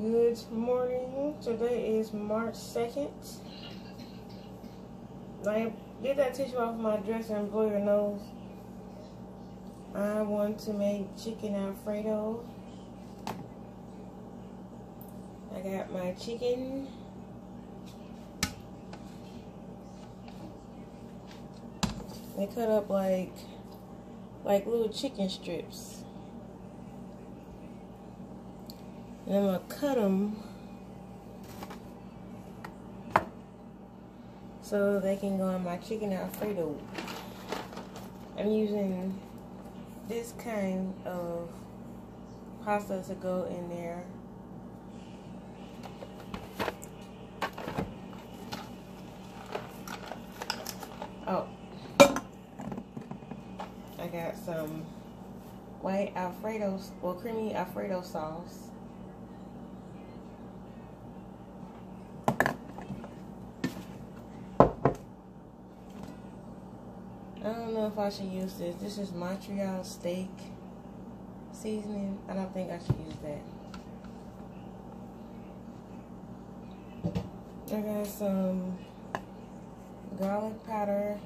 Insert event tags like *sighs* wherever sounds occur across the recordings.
Good morning. Today is March 2nd. I get that tissue off my dresser and blow your nose. I want to make chicken alfredo. I got my chicken. They cut up like like little chicken strips. And I'm gonna cut them so they can go in my chicken alfredo. I'm using this kind of pasta to go in there. Oh, I got some white alfredo, well creamy alfredo sauce. I don't know I should use this. This is Montreal steak seasoning. I don't think I should use that. I got some garlic powder.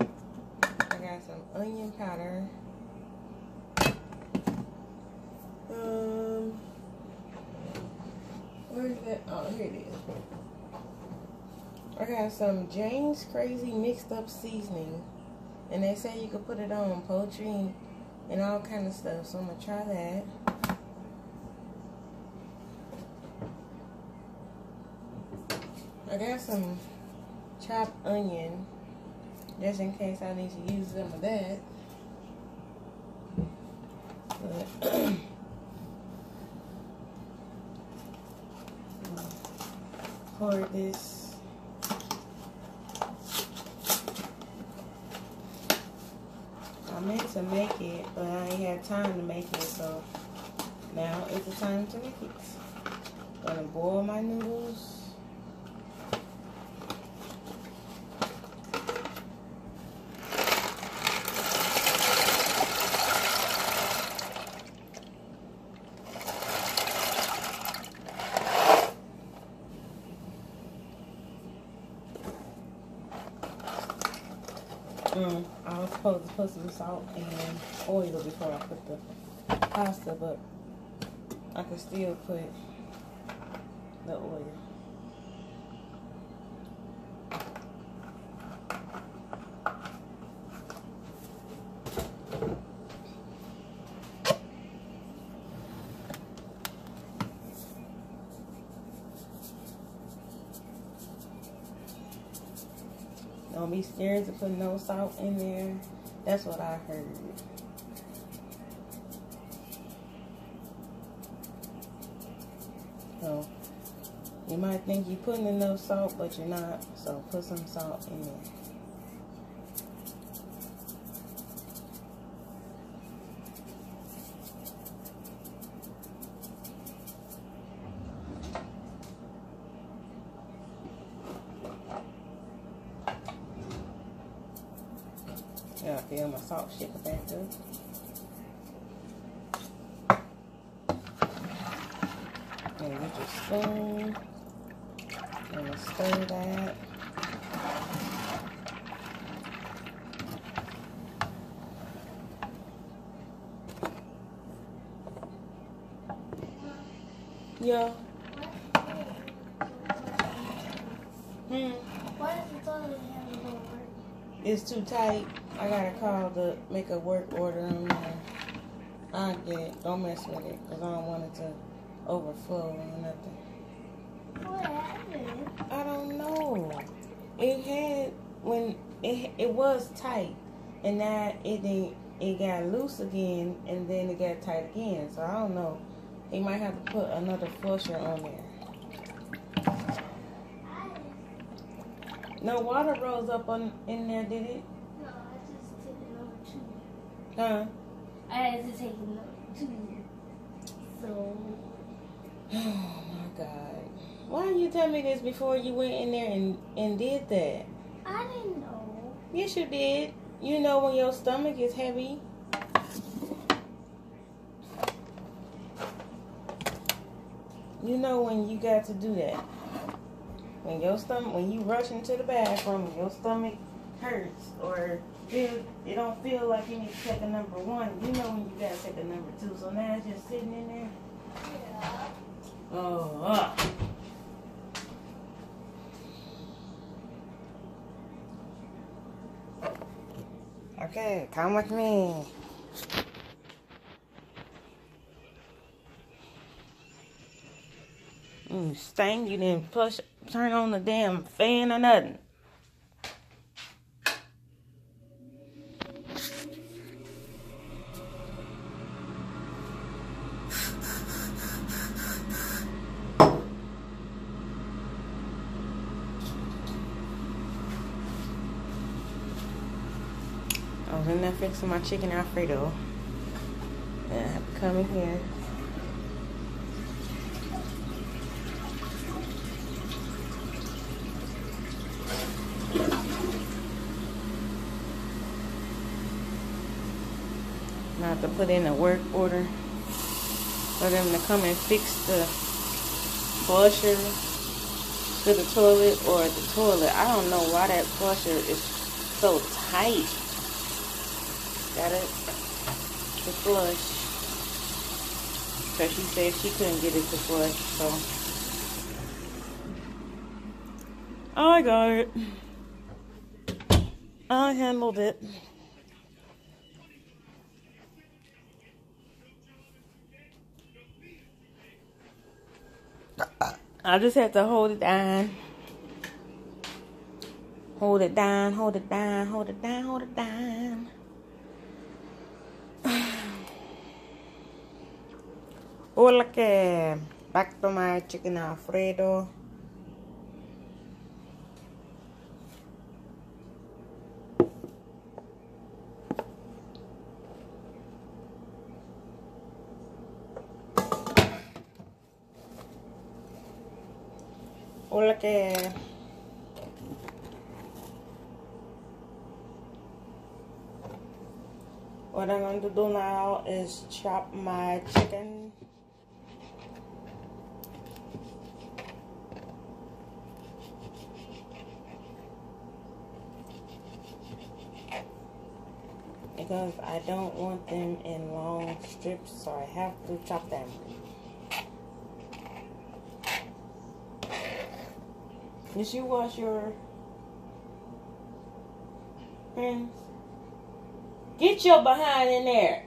I got some onion powder. Um, where is that? Oh, here it is. I got some Jane's Krazy mixed up seasoning. And they say you could put it on poultry and all kind of stuff. So I'm going to try that. I got some chopped onion. Just in case I need to use some of that. But *clears throat* pour this I meant to make it, but I ain't had time to make it, so now is the time to make it. Gonna boil my noodles. Mm, supposed to put some salt and oil before I put the pasta, but I can still put the oil. Don't be scared to put no salt in there. That's what I heard. So you might think you're putting enough salt, but you're not. So put some salt in there. Yeah, I feel my salt shaker back up. And get your spoon. And stir that. Yeah. Hmm. Why does the toilet have a little work? It's too tight. I gotta call to make a work order on there. I get it. Don't mess with it, cause I don't want it to overflow or nothing. What happened? I don't know. It had when it it was tight, and now it didn't. It got loose again, and then it got tight again. So I don't know. He might have to put another flusher on there. No water rose up on in there, did it? No, I just took another two. Huh? I had to take two. So, *sighs* Oh my God. Why didn't you tell me this before you went in there and, and did that? I didn't know. Yes, you did. You know when your stomach is heavy. you know when you got to do that. When your stomach, when you rush into the bathroom, your stomach hurts or feel it don't feel like you need to take a number one. You know when you gotta take a number two. So now it's just sitting in there. Yeah. Oh. Uh. Okay, come with me. Mm, Stang, you didn't push, turn on the damn fan or nothing. In there fixing my chicken alfredo. And I have to come in here. I have to put in a work order for them to come and fix the flusher to the toilet or the toilet. I don't know why that flusher is so tight. Got it to flush. Cause she said she couldn't get it to flush, so oh, I got it. I handled it. I just had to hold it down. Hold it down, hold it down, hold it down, hold it down. Que back to my chicken alfredo. Hola que What I'm going to do now is chop my chicken. Because I don't want them in long strips, so I have to chop them. Did you wash your hands? Get your behind in there.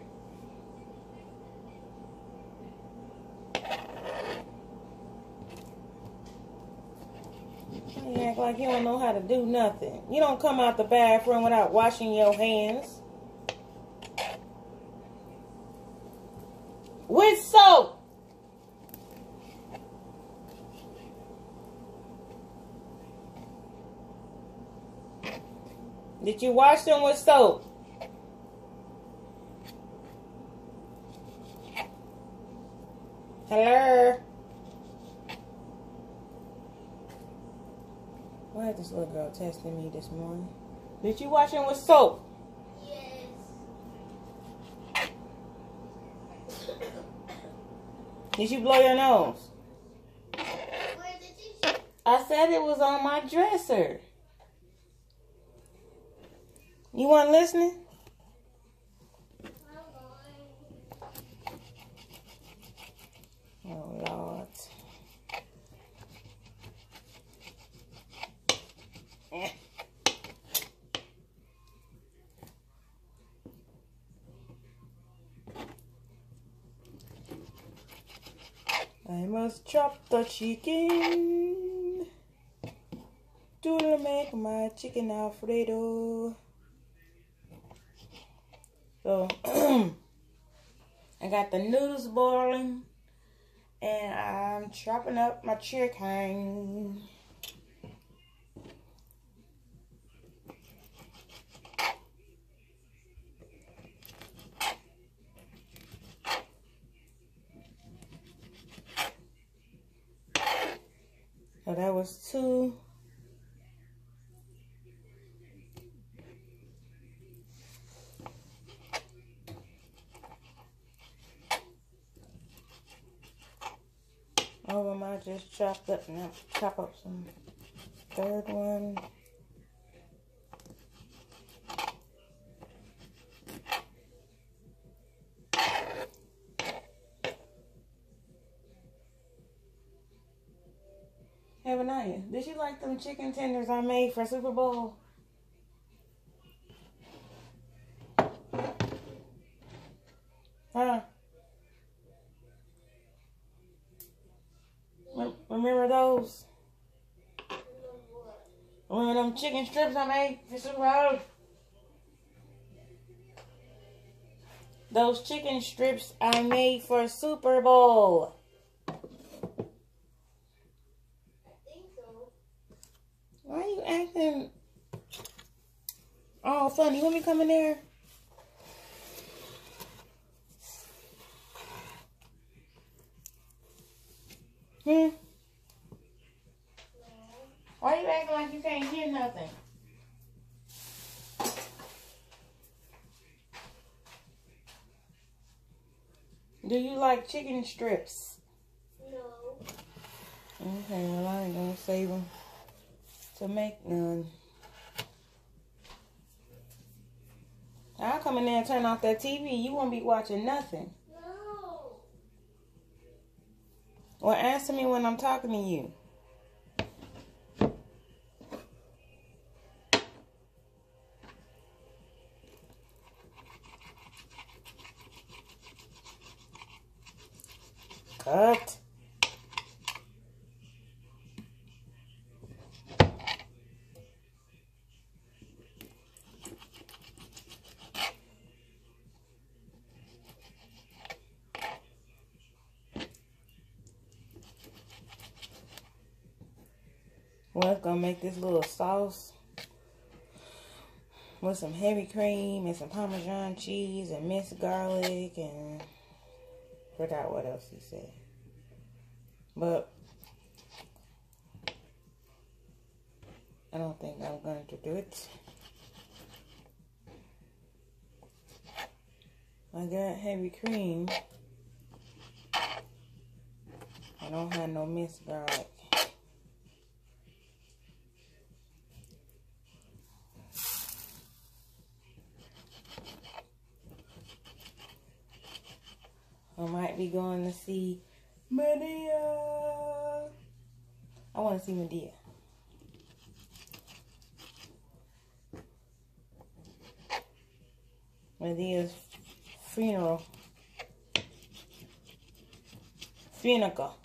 You act like you don't know how to do nothing. You don't come out the bathroom without washing your hands. With soap. Did you wash them with soap? Hello? Why is this little girl testing me this morning? Did you wash them with soap? Yes. Did you blow your nose? Where did you? I said it was on my dresser. You weren't listening? Oh, Lord. Eh. I must chop the chicken to make my chicken alfredo. So *clears throat* I got the noodles boiling and I'm chopping up my chicken. So that was two. Oh, Over my just chopped up now. Chop up some third one. Hey, Benaya, did you like them chicken tenders I made for Super Bowl? Huh? Remember those? Remember them chicken strips I made for Super Bowl? Those chicken strips I made for Super Bowl. Why are you acting all funny? You want me to come in there? Hmm? Why are you acting like you can't hear nothing? Do you like chicken strips? No. Okay, well I ain't gonna save them to make none. I'll come in there and turn off that TV. You won't be watching nothing. No. Well, answer me when I'm talking to you. Cut. Well, it's gonna make this little sauce with some heavy cream and some Parmesan cheese and minced garlic and forgot what else he said. But I don't think I'm going to do it. I got heavy cream. I don't have no minced garlic. I might be going to see Madea. I want to see Madea. Madea's funeral. Funeral.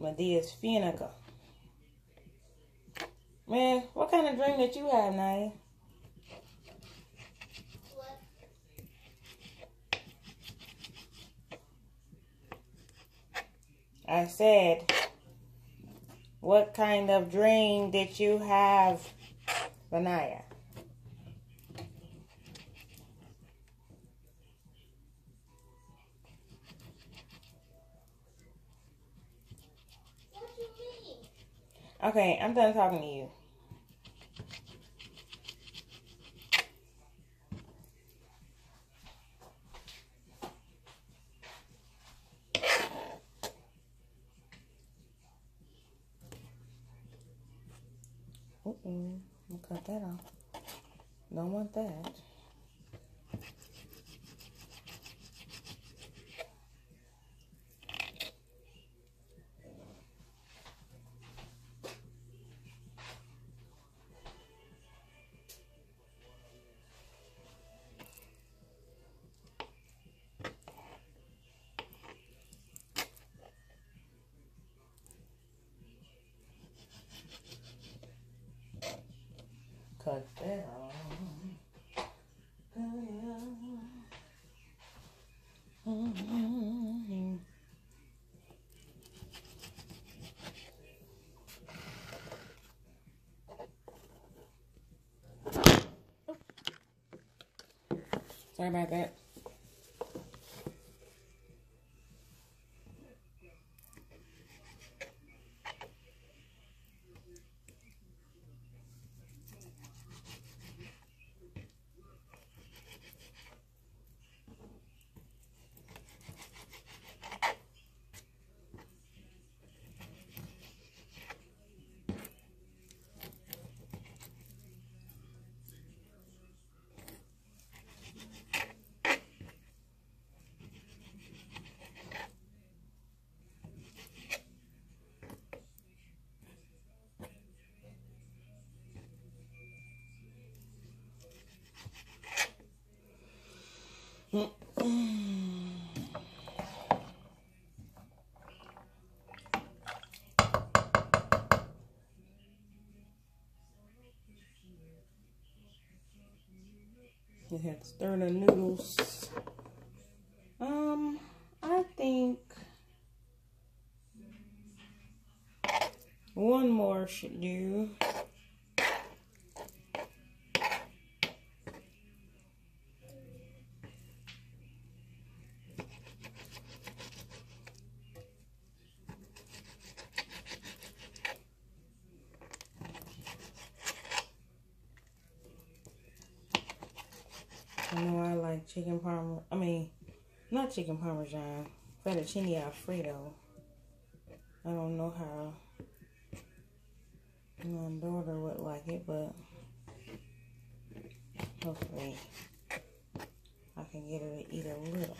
Madea's funeral. Man, what kind of dream that you have, Nadia? I said, what kind of dream did you have, Benaya? What you mean? Okay, I'm done talking to you. Mm-mm. Cut that off. Don't want that. Cut that off. Mhm. Sorry about that. You have to stir the noodles. Um, I think one more should do. I know I like chicken parm. I mean, not chicken parmesan. Fettuccine alfredo. I don't know how my daughter would like it, but hopefully I can get her to eat a little.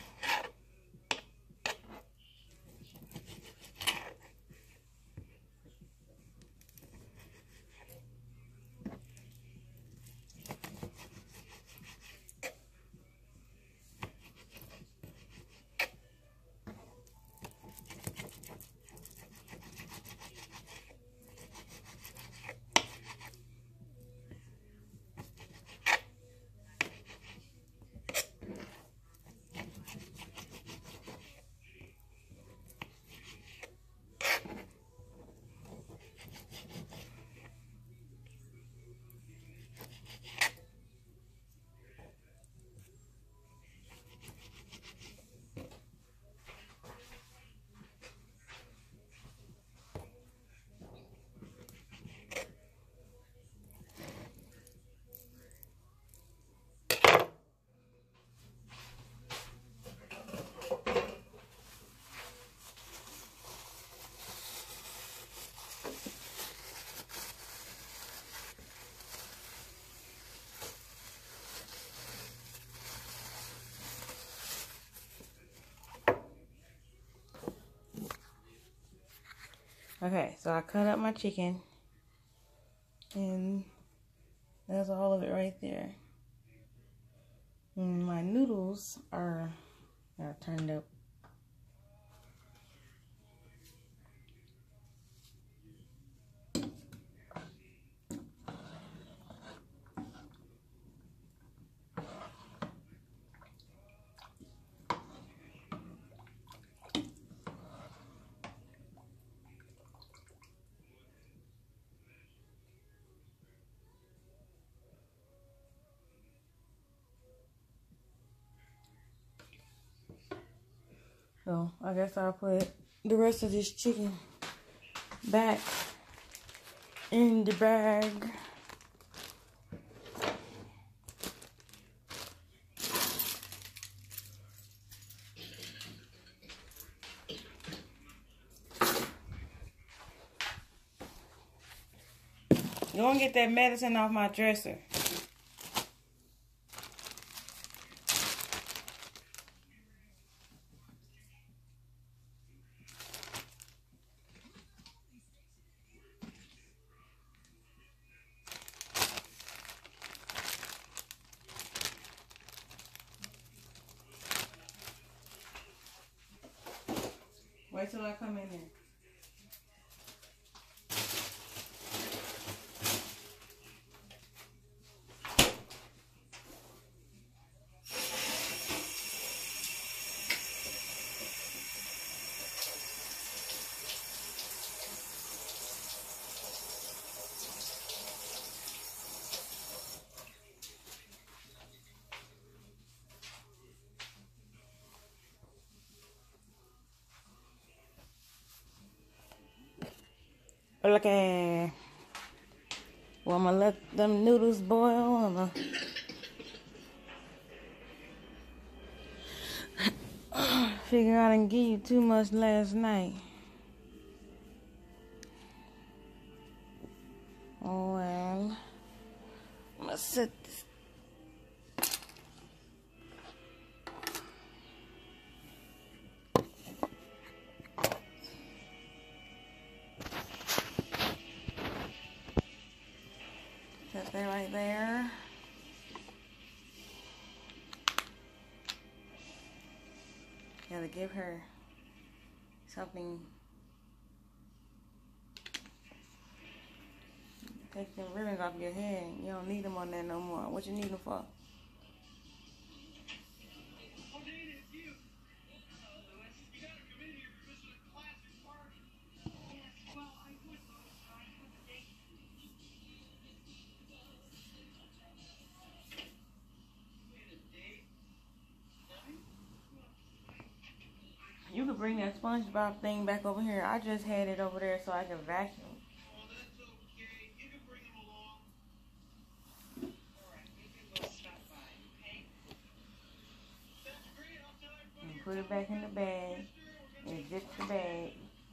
Okay, so I cut up my chicken. And that's all of it right there. And my noodles are, are turned up. So I guess I'll put the rest of this chicken back in the bag. Go and get that medicine off my dresser. Wait till I come in there. Okay. Well, I'm gonna let them noodles boil. I'm gonna *coughs* figure I didn't give you too much last night. Oh well. I'm gonna set this. Gotta give her something. Take them ribbons off your head. You don't need them on there no more. What you need them for? Bring that SpongeBob thing back over here. I just had it over there so I can vacuum. And put it back in the bag and zip the bag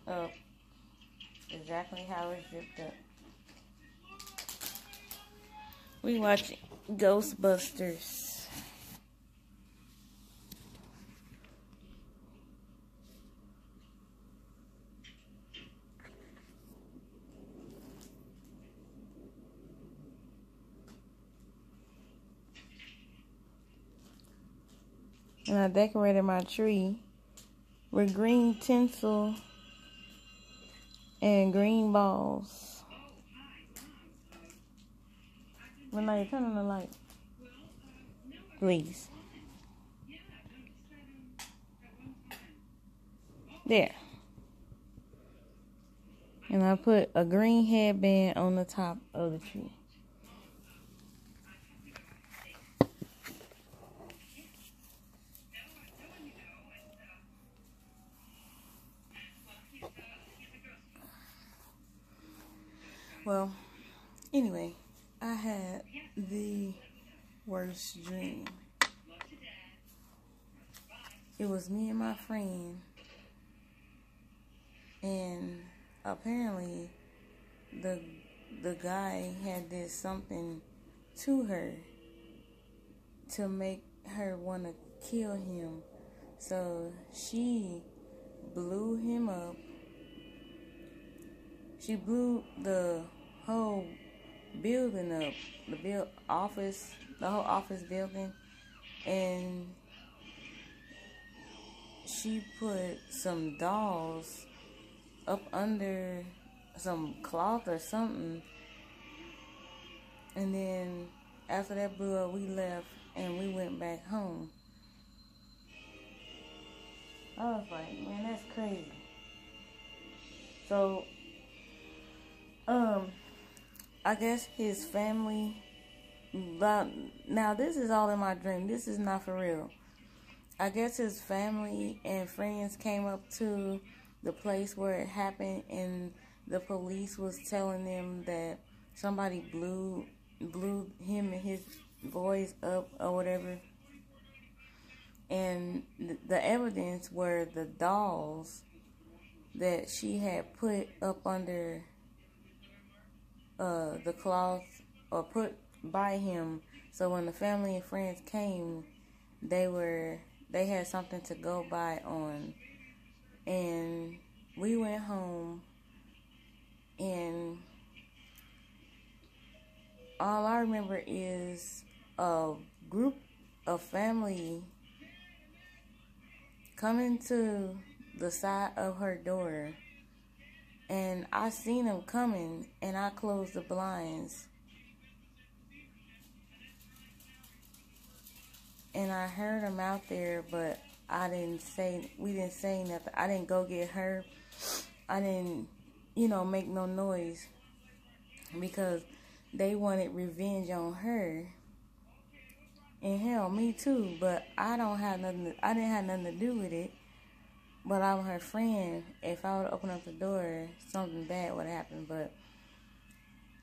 up exactly how it's zipped up. We watch Ghostbusters. And I decorated my tree with green tinsel and green balls. When I turn on the light, please. There. And I put a green headband on the top of the tree. Well, anyway, I had the worst dream. It was me and my friend, and apparently, the the guy had did something to her to make her want to kill him. So she blew him up she blew the whole building up, the build office, the whole office building, and she put some dolls up under some cloth or something. And then after that blew up, we left and we went back home. I was like, man, that's crazy. So um, I guess his family. But now this is all in my dream. This is not for real. I guess his family and friends came up to the place where it happened, and the police was telling them that somebody blew blew him and his boys up or whatever. And the evidence were the dolls that she had put up under uh, the cloth or put by him so when the family and friends came they were they had something to go by on. And we went home and all I remember is a group of family coming to the side of her door and I seen him coming and I closed the blinds. And I heard him out there, but I didn't say, we didn't say nothing. I didn't go get her. I didn't, you know, make no noise because they wanted revenge on her. And hell, me too, but I don't have nothing, I didn't have nothing to do with it. But I'm her friend. If I would open up the door, something bad would happen. But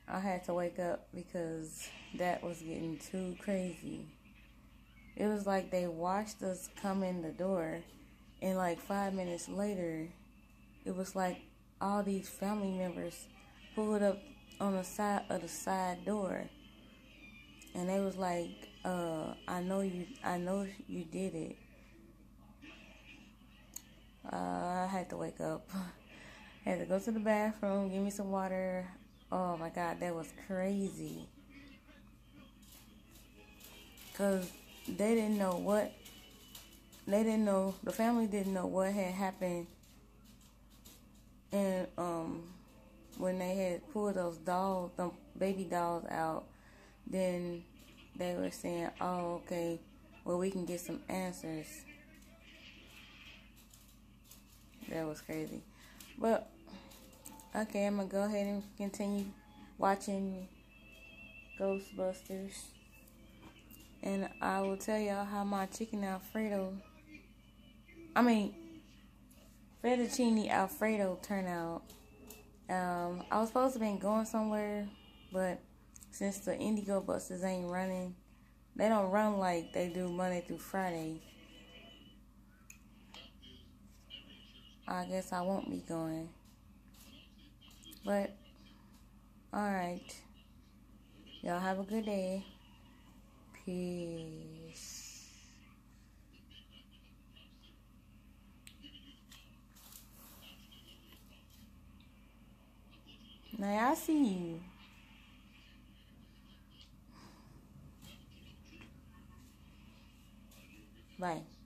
I had to wake up because that was getting too crazy. It was like they watched us come in the door, and like five minutes later, it was like all these family members pulled up on the side of the side door, and they was like, uh, "I know you, I know you did it." Uh, I had to wake up. I *laughs* had to go to the bathroom, give me some water. Oh my God, that was crazy. Because they didn't know what they didn't know the family didn't know what had happened and um when they had pulled those dolls the baby dolls out then they were saying oh okay well we can get some answers that was crazy but okay i'm gonna go ahead and continue watching ghostbusters and i will tell y'all how my chicken alfredo I mean, fettuccine alfredo turned out. Um, I was supposed to be going somewhere, but since the IndyGo buses ain't running, they don't run like they do Monday through Friday. I guess I won't be going. But, alright. Y'all have a good day. Peace. Now I see you. Bye.